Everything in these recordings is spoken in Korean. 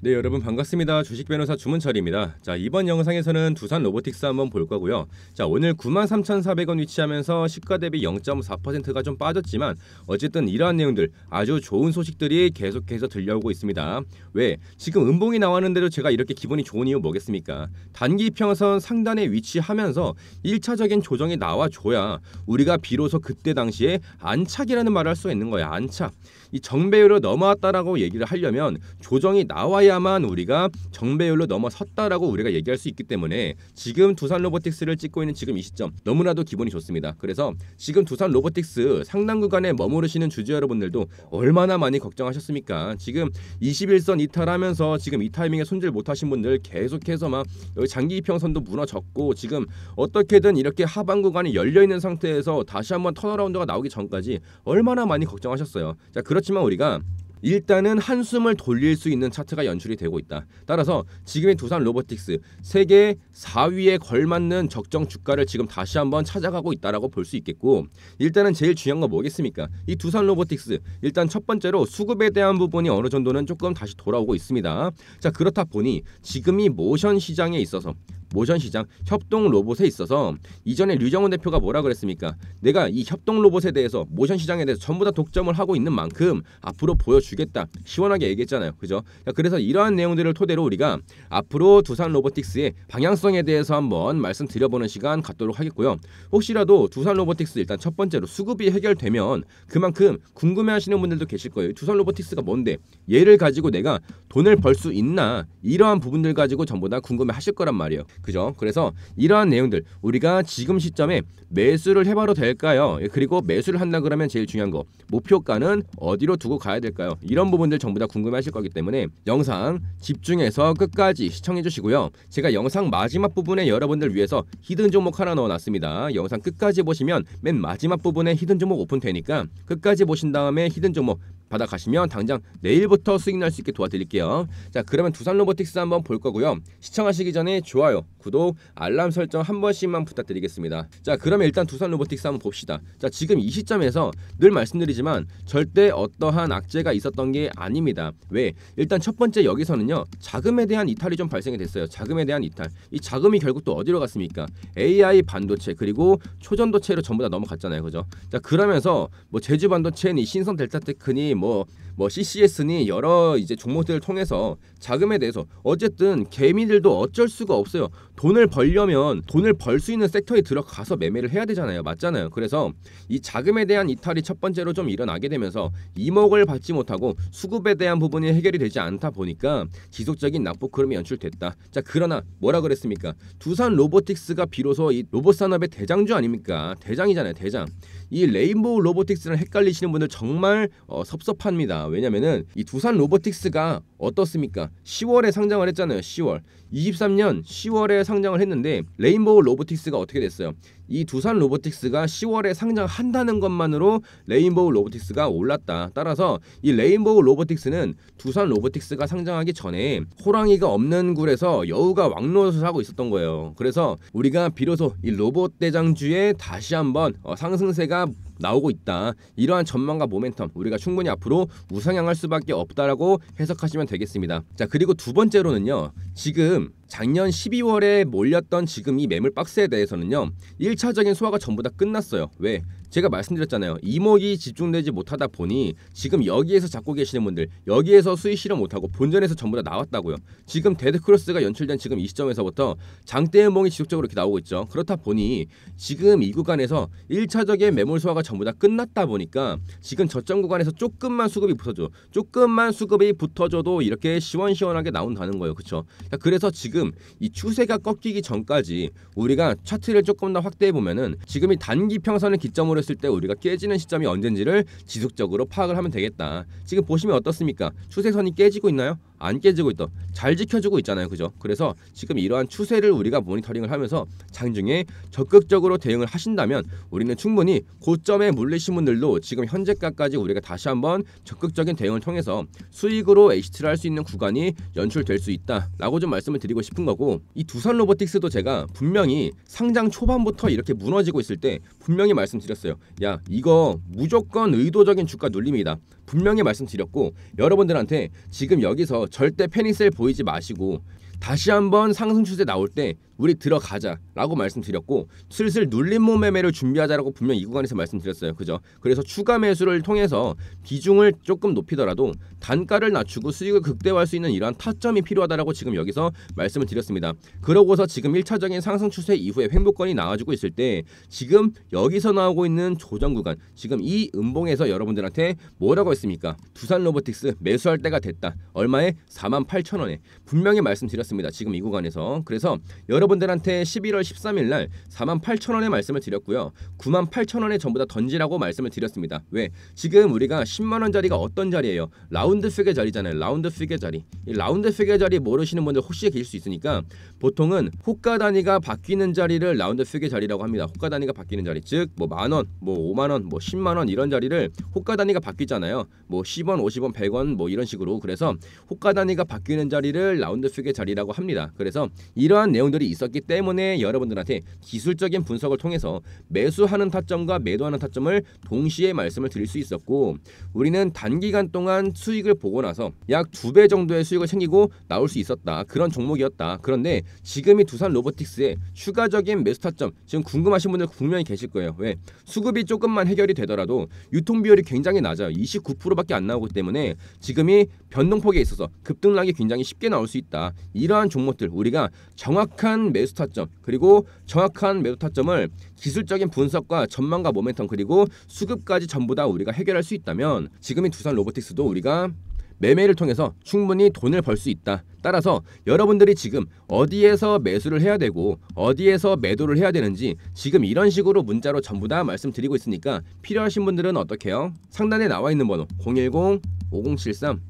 네 여러분 반갑습니다. 주식 변호사 주문철입니다. 자 이번 영상에서는 두산 로보틱스 한번 볼 거고요. 자 오늘 93,400원 위치하면서 시가 대비 0.4%가 좀 빠졌지만 어쨌든 이러한 내용들 아주 좋은 소식들이 계속해서 들려오고 있습니다. 왜? 지금 음봉이 나왔는데도 제가 이렇게 기분이 좋은 이유 뭐겠습니까? 단기 평선 상단에 위치하면서 1차적인 조정이 나와줘야 우리가 비로소 그때 당시에 안착이라는 말을 할 수가 있는 거야 안착. 이 정배율로 넘어왔다라고 얘기를 하려면 조정이 나와야 만 우리가 정배율로 넘어섰다라고 우리가 얘기할 수 있기 때문에 지금 두산 로보틱스를 찍고 있는 지금 이 시점 너무나도 기분이 좋습니다. 그래서 지금 두산 로보틱스 상당 구간에 머무르시는 주주 여러분들도 얼마나 많이 걱정하셨습니까? 지금 21선 이탈하면서 지금 이 타이밍에 손질 못하신 분들 계속해서 막 여기 장기 이평선도 무너졌고 지금 어떻게든 이렇게 하반 구간이 열려 있는 상태에서 다시 한번 턴어라운드가 나오기 전까지 얼마나 많이 걱정하셨어요. 자, 그렇지만 우리가 일단은 한숨을 돌릴 수 있는 차트가 연출이 되고 있다. 따라서 지금의 두산 로보틱스 세계 4위에 걸맞는 적정 주가를 지금 다시 한번 찾아가고 있다라고 볼 수 있겠고 일단은 제일 중요한 건 뭐겠습니까? 이 두산 로보틱스 일단 첫 번째로 수급에 대한 부분이 어느 정도는 조금 다시 돌아오고 있습니다. 자 그렇다 보니 지금이 모션 시장에 있어서 모션 시장 협동 로봇에 있어서 이전에 류정훈 대표가 뭐라 그랬습니까? 내가 이 협동 로봇에 대해서 모션 시장에 대해서 전부 다 독점을 하고 있는 만큼 앞으로 보여주겠다 시원하게 얘기했잖아요, 그죠? 그래서 이러한 내용들을 토대로 우리가 앞으로 두산 로보틱스의 방향성에 대해서 한번 말씀드려보는 시간 갖도록 하겠고요. 혹시라도 두산 로보틱스 일단 첫 번째로 수급이 해결되면 그만큼 궁금해하시는 분들도 계실 거예요. 두산 로보틱스가 뭔데? 얘를 가지고 내가 돈을 벌 수 있나? 이러한 부분들 가지고 전부 다 궁금해하실 거란 말이에요. 그죠? 그래서 이러한 내용들 우리가 지금 시점에 매수를 해봐도 될까요? 그리고 매수를 한다 그러면 제일 중요한 거 목표가는 어디로 두고 가야 될까요? 이런 부분들 전부 다 궁금해하실 거기 때문에 영상 집중해서 끝까지 시청해 주시고요. 제가 영상 마지막 부분에 여러분들 위해서 hidden 종목 하나 넣어놨습니다. 영상 끝까지 보시면 맨 마지막 부분에 hidden 종목 오픈되니까 끝까지 보신 다음에 hidden 종목 받아 가시면 당장 내일부터 수익 날 수 있게 도와드릴게요. 자 그러면 두산 로보틱스 한번 볼 거고요. 시청하시기 전에 좋아요, 구독, 알람 설정 한 번씩만 부탁드리겠습니다. 자 그러면 일단 두산 로보틱스 한번 봅시다. 자 지금 이 시점에서 늘 말씀드리지만 절대 어떠한 악재가 있었던 게 아닙니다. 왜? 일단 첫 번째 여기서는요 자금에 대한 이탈이 좀 발생이 됐어요. 자금에 대한 이탈. 이 자금이 결국 또 어디로 갔습니까? AI 반도체 그리고 초전도체로 전부 다 넘어갔잖아요, 그죠? 자 그러면서 뭐 제주 반도체니 신성 델타테크니 뭐, 뭐 CCS니 여러 이제 종목들을 통해서 자금에 대해서 어쨌든 개미들도 어쩔 수가 없어요. 돈을 벌려면 돈을 벌 수 있는 섹터에 들어가서 매매를 해야 되잖아요. 맞잖아요. 그래서 이 자금에 대한 이탈이 첫 번째로 좀 일어나게 되면서 이목을 받지 못하고 수급에 대한 부분이 해결이 되지 않다 보니까 지속적인 낙폭 흐름이 연출됐다. 자, 그러나 뭐라 그랬습니까? 두산 로보틱스가 비로소 이 로봇 산업의 대장주 아닙니까? 대장이잖아요. 대장. 이 레인보우 로보틱스를 헷갈리시는 분들 정말 어, 섭섭합니다. 왜냐면은 이 두산 로보틱스가 어떻습니까? 10월에 상장을 했잖아요. 10월. 23년 10월에 상장을 했는데 레인보우 로보틱스가 어떻게 됐어요? 이 두산 로보틱스가 10월에 상장한다는 것만으로 레인보우 로보틱스가 올랐다. 따라서 이 레인보우 로보틱스는 두산 로보틱스가 상장하기 전에 호랑이가 없는 굴에서 여우가 왕노릇을 하고 있었던 거예요. 그래서 우리가 비로소 이 로봇 대장주에 다시 한번 어, 상승세가 나오고 있다. 이러한 전망과 모멘텀 우리가 충분히 앞으로 우상향할 수밖에 없다라고 해석하시면 되겠습니다. 자 그리고 두 번째로는요. 지금 지금 작년 12월에 몰렸던 지금 이 매물 박스에 대해서는요. 1차적인 소화가 전부 다 끝났어요. 왜? 제가 말씀드렸잖아요. 이목이 집중되지 못하다 보니 지금 여기에서 잡고 계시는 분들 여기에서 수익 실현 못하고 본전에서 전부 다 나왔다고요. 지금 데드 크로스가 연출된 지금 이 시점에서부터 장대 음봉이 지속적으로 이렇게 나오고 있죠. 그렇다 보니 지금 이 구간에서 1차적인 매물 소화가 전부 다 끝났다 보니까 지금 저점 구간에서 조금만 수급이 붙어줘. 조금만 수급이 붙어줘도 이렇게 시원시원하게 나온다는 거예요. 그렇죠? 그래서 지금 이 추세가 꺾이기 전까지 우리가 차트를 조금 더 확대해 보면은 지금 이 단기 평선을 기점으로 했을 때 우리가 깨지는 시점이 언젠지를 지속적으로 파악을 하면 되겠다. 지금 보시면 어떻습니까? 추세선이 깨지고 있나요? 안 깨지고 있다. 잘 지켜주고 있잖아요. 그죠? 그래서 지금 이러한 추세를 우리가 모니터링을 하면서 장중에 적극적으로 대응을 하신다면 우리는 충분히 고점에 물리신 분들도 지금 현재가까지 우리가 다시 한번 적극적인 대응을 통해서 수익으로 에이스트를 할 수 있는 구간이 연출될 수 있다라고 좀 말씀을 드리고 싶은 거고 이 두산 로보틱스도 제가 분명히 상장 초반부터 이렇게 무너지고 있을 때 분명히 말씀드렸어요. 야 이거 무조건 의도적인 주가 눌림이다. 분명히 말씀드렸고 여러분들한테 지금 여기서 절대 패닉셀 보이지 마시고 다시 한번 상승 추세 나올 때 우리 들어가자라고 말씀드렸고 슬슬 눌림목 매매를 준비하자라고 분명 이 구간에서 말씀드렸어요. 그죠? 그래서 추가 매수를 통해서 비중을 조금 높이더라도 단가를 낮추고 수익을 극대화할 수 있는 이러한 타점이 필요하다라고 지금 여기서 말씀을 드렸습니다. 그러고서 지금 1차적인 상승 추세 이후에 횡보권이 나와주고 있을 때 지금 여기서 나오고 있는 조정 구간 지금 이 음봉에서 여러분들한테 뭐라고 했습니까? 두산 로보틱스 매수할 때가 됐다. 얼마에? 48,000원에 분명히 말씀드렸습니다. 지금 이 구간에서 그래서 여러분 여러분들한테 11월 13일 날 48,000원에 말씀을 드렸고요. 98,000원에 전부 다 던지라고 말씀을 드렸습니다. 왜? 지금 우리가 10만 원짜리가 어떤 자리예요? round figure 자리잖아요. round figure 자리. 이 round figure 자리 모르시는 분들 혹시 계실 수 있으니까 보통은 호가 단위가 바뀌는 자리를 round figure 자리라고 합니다. 호가 단위가 바뀌는 자리. 즉 뭐 만 원, 뭐 5만 원, 뭐 10만 원 이런 자리를 호가 단위가 바뀌잖아요. 뭐 10원, 50원, 100원 뭐 이런 식으로. 그래서 호가 단위가 바뀌는 자리를 round figure 자리라고 합니다. 그래서 이러한 내용들이 있 었기 때문에 여러분들한테 기술적인 분석을 통해서 매수하는 타점과 매도하는 타점을 동시에 말씀을 드릴 수 있었고 우리는 단기간 동안 수익을 보고 나서 약 두 배 정도의 수익을 챙기고 나올 수 있었다. 그런 종목이었다. 그런데 지금이 두산 로보틱스의 추가적인 매수 타점 지금 궁금하신 분들 분명히 계실 거예요. 왜? 수급이 조금만 해결이 되더라도 유통 비율이 굉장히 낮아요. 29%밖에 안 나오기 때문에 지금이 변동폭에 있어서 급등락이 굉장히 쉽게 나올 수 있다. 이러한 종목들 우리가 정확한 매수 타점 그리고 정확한 매도 타점을 기술적인 분석과 전망과 모멘텀 그리고 수급까지 전부 다 우리가 해결할 수 있다면 지금의 두산 로보틱스도 우리가 매매를 통해서 충분히 돈을 벌 수 있다. 따라서 여러분들이 지금 어디에서 매수를 해야 되고 어디에서 매도를 해야 되는지 지금 이런 식으로 문자로 전부 다 말씀드리고 있으니까 필요하신 분들은 어떻게 해요? 상단에 나와 있는 번호 010 5073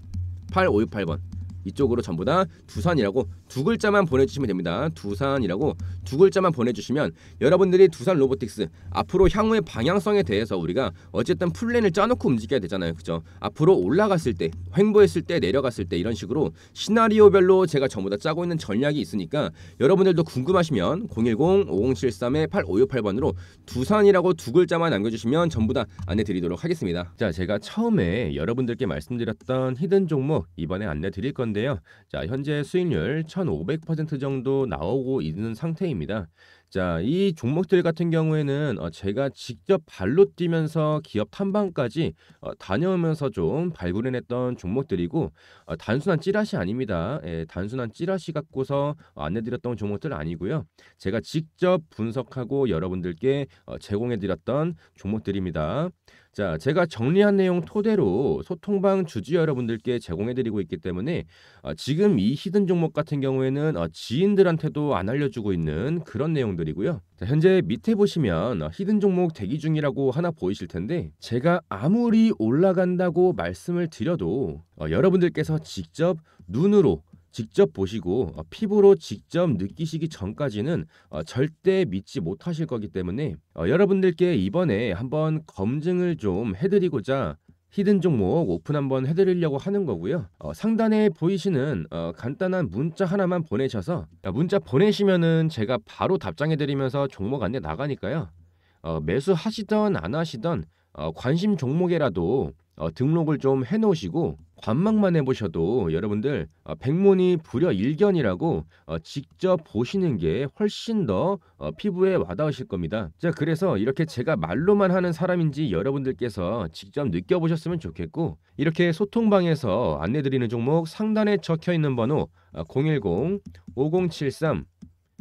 8568번 이쪽으로 전부 다 두산이라고 두 글자만 보내주시면 됩니다. 두산이라고 두 글자만 보내주시면 여러분들이 두산 로보틱스 앞으로 향후의 방향성에 대해서 우리가 어쨌든 플랜을 짜놓고 움직여야 되잖아요. 그죠? 앞으로 올라갔을 때, 횡보했을 때, 내려갔을 때 이런 식으로 시나리오별로 제가 전부 다 짜고 있는 전략이 있으니까 여러분들도 궁금하시면 010-5073-8568번으로 두산이라고 두 글자만 남겨주시면 전부 다 안내드리도록 하겠습니다. 자, 제가 처음에 여러분들께 말씀드렸던 hidden 종목 이번에 안내드릴 건데요. 자, 현재 수익률 1,500% 정도 나오고 있는 상태입니다. 자, 이 종목들 같은 경우에는 어, 제가 직접 발로 뛰면서 기업 탐방까지 어, 다녀오면서 좀 발굴해냈던 종목들이고 어, 단순한 찌라시 아닙니다. 예, 단순한 찌라시 갖고서 안내드렸던 종목들 아니고요. 제가 직접 분석하고 여러분들께 어, 제공해드렸던 종목들입니다. 자, 제가 정리한 내용 토대로 소통방 주주 여러분들께 제공해드리고 있기 때문에 어, 지금 이 히든 종목 같은 경우에는 어, 지인들한테도 안 알려주고 있는 그런 내용들이고요. 자, 현재 밑에 보시면 어, 히든 종목 대기 중이라고 하나 보이실 텐데 제가 아무리 올라간다고 말씀을 드려도 어, 여러분들께서 직접 눈으로 직접 보시고 어, 피부로 직접 느끼시기 전까지는 어, 절대 믿지 못하실 거기 때문에 어, 여러분들께 이번에 한번 검증을 좀 해드리고자 히든 종목 오픈 한번 해드리려고 하는 거고요. 어, 상단에 보이시는 어, 간단한 문자 하나만 보내셔서 문자 보내시면은 제가 바로 답장해드리면서 종목 안내 나가니까요. 어, 매수하시던 안 하시던 어, 관심 종목에라도 어, 등록을 좀 해놓으시고 관망만 해보셔도 여러분들 어, 백문이 불여 일견이라고 어, 직접 보시는 게 훨씬 더 어, 피부에 와닿으실 겁니다. 자 그래서 이렇게 제가 말로만 하는 사람인지 여러분들께서 직접 느껴보셨으면 좋겠고 이렇게 소통방에서 안내드리는 종목 상단에 적혀 있는 번호 010-5073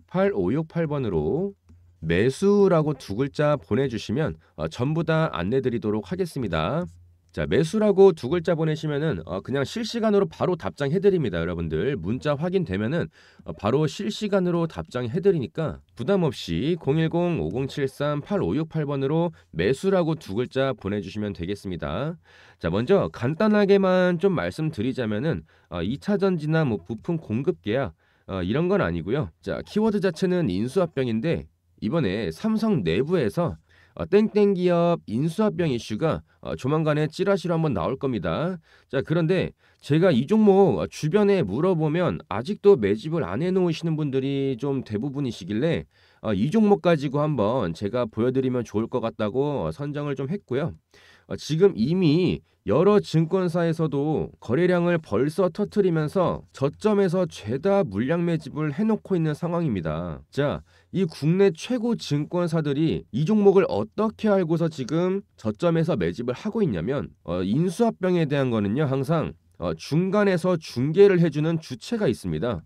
8568번으로 매수라고 두 글자 보내주시면 어, 전부 다 안내드리도록 하겠습니다. 자 매수라고 두 글자 보내시면은 어, 그냥 실시간으로 바로 답장해드립니다 여러분들. 문자 확인되면은 어, 바로 실시간으로 답장해드리니까 부담없이 010-5073-8568번으로 매수라고 두 글자 보내주시면 되겠습니다. 자 먼저 간단하게만 좀 말씀드리자면은 어, 2차 전지나 뭐 부품 공급 계약 어, 이런 건 아니고요. 자 키워드 자체는 인수합병인데 이번에 삼성 내부에서 어, 땡땡 기업 인수합병 이슈가 어, 조만간에 찌라시로 한번 나올 겁니다. 자 그런데 제가 이 종목 어, 주변에 물어보면 아직도 매집을 안 해놓으시는 분들이 좀 대부분이시길래 어, 이 종목 가지고 한번 제가 보여드리면 좋을 것 같다고 어, 선정을 좀 했고요. 어, 지금 이미 여러 증권사에서도 거래량을 벌써 터트리면서 저점에서 죄다 물량 매집을 해놓고 있는 상황입니다. 자, 이 국내 최고 증권사들이 이 종목을 어떻게 알고서 지금 저점에서 매집을 하고 있냐면 어, 인수합병에 대한 거는요 항상 어, 중간에서 중개를 해주는 주체가 있습니다.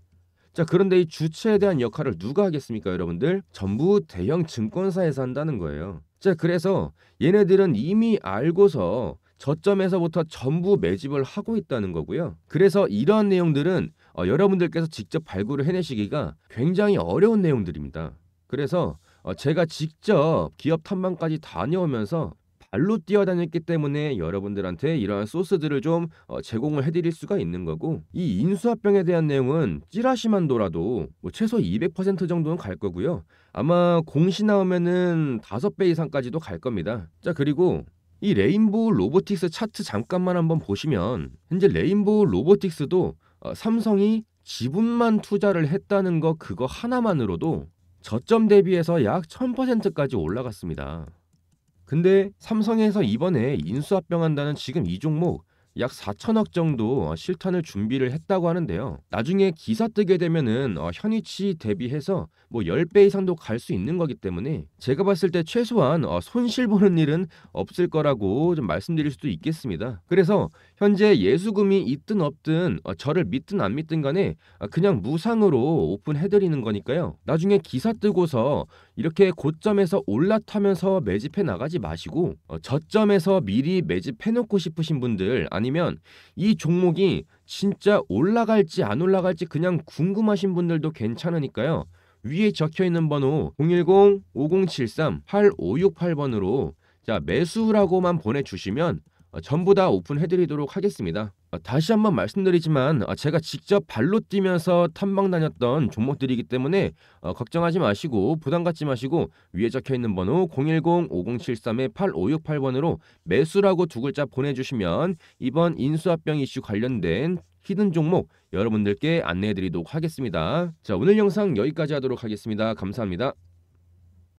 자 그런데 이 주체에 대한 역할을 누가 하겠습니까 여러분들? 전부 대형 증권사에서 한다는 거예요. 자 그래서 얘네들은 이미 알고서 저점에서부터 전부 매집을 하고 있다는 거고요. 그래서 이러한 내용들은 어, 여러분들께서 직접 발굴을 해내시기가 굉장히 어려운 내용들입니다. 그래서 어, 제가 직접 기업 탐방까지 다녀오면서 발로 뛰어다녔기 때문에 여러분들한테 이러한 소스들을 좀 어, 제공을 해드릴 수가 있는 거고 이 인수합병에 대한 내용은 찌라시만 돌아도 뭐 최소 200% 정도는 갈 거고요. 아마 공시 나오면은 다섯 배 이상까지도 갈 겁니다. 자 그리고 이 레인보우 로보틱스 차트 잠깐만 한번 보시면 현재 레인보우 로보틱스도 어, 삼성이 지분만 투자를 했다는 거 그거 하나만으로도 저점 대비해서 약 1000%까지 올라갔습니다. 근데 삼성에서 이번에 인수합병한다는 지금 이 종목 약 4천억 정도 어, 실탄을 준비를 했다고 하는데요. 나중에 기사 뜨게 되면은 어, 현위치 대비해서 뭐 10배 이상도 갈 수 있는 거기 때문에 제가 봤을 때 최소한 어, 손실 보는 일은 없을 거라고 좀 말씀드릴 수도 있겠습니다. 그래서 현재 예수금이 있든 없든 어, 저를 믿든 안 믿든 간에 어, 그냥 무상으로 오픈해 드리는 거니까요. 나중에 기사 뜨고서 이렇게 고점에서 올라타면서 매집해 나가지 마시고 어, 저점에서 미리 매집해 놓고 싶으신 분들 아니면 이 종목이 진짜 올라갈지 안 올라갈지 그냥 궁금하신 분들도 괜찮으니까요. 위에 적혀 있는 번호 010-5073-8568번으로 자 매수라고만 보내주시면 어, 전부 다 오픈해드리도록 하겠습니다. 어, 다시 한번 말씀드리지만 어, 제가 직접 발로 뛰면서 탐방 다녔던 종목들이기 때문에 어, 걱정하지 마시고 부담 갖지 마시고 위에 적혀 있는 번호 010-5073-8568번으로 매수라고 두 글자 보내주시면 이번 인수합병 이슈 관련된 히든 종목 여러분들께 안내해드리도록 하겠습니다. 자 오늘 영상 여기까지 하도록 하겠습니다. 감사합니다.